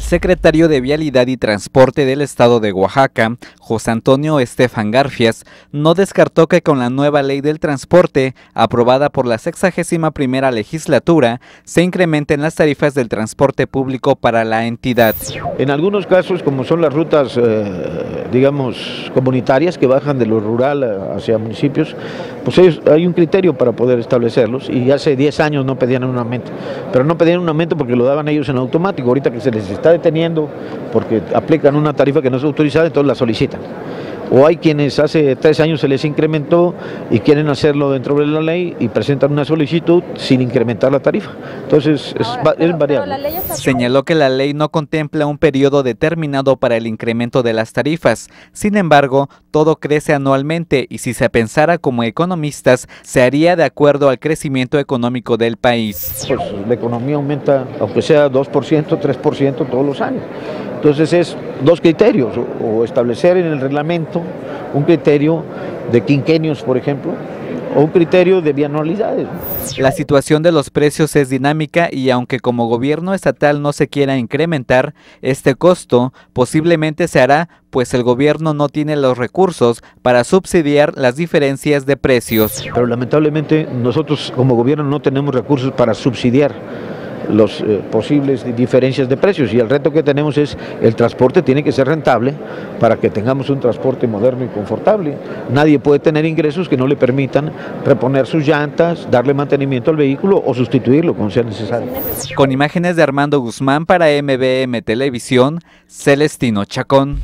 El secretario de Vialidad y Transporte del Estado de Oaxaca, José Antonio Estefan Garfias, no descartó que con la nueva ley del transporte, aprobada por la 61 primera legislatura, se incrementen las tarifas del transporte público para la entidad. En algunos casos, como son las rutas, eh, digamos, comunitarias que bajan de lo rural hacia municipios, pues hay un criterio para poder establecerlos y hace 10 años no pedían un aumento, pero no pedían un aumento porque lo daban ellos en automático, ahorita que se les está deteniendo porque aplican una tarifa que no es autorizada, entonces la solicitan o hay quienes hace tres años se les incrementó y quieren hacerlo dentro de la ley y presentan una solicitud sin incrementar la tarifa. Entonces es, variable. Señaló que la ley no contempla un periodo determinado para el incremento de las tarifas. Sin embargo, todo crece anualmente y si se pensara como economistas, se haría de acuerdo al crecimiento económico del país. Pues la economía aumenta, aunque sea 2%, 3% todos los años. Entonces es dos criterios, o establecer en el reglamento un criterio de quinquenios, por ejemplo, o un criterio de bianualidades. La situación de los precios es dinámica y aunque como gobierno estatal no se quiera incrementar, este costo posiblemente se hará pues el gobierno no tiene los recursos para subsidiar las diferencias de precios. Pero lamentablemente nosotros como gobierno no tenemos recursos para subsidiar las eh, posibles diferencias de precios y el reto que tenemos es el transporte tiene que ser rentable para que tengamos un transporte moderno y confortable. Nadie puede tener ingresos que no le permitan reponer sus llantas, darle mantenimiento al vehículo o sustituirlo cuando sea necesario. Con imágenes de Armando Guzmán para MBM Televisión, Celestino Chacón.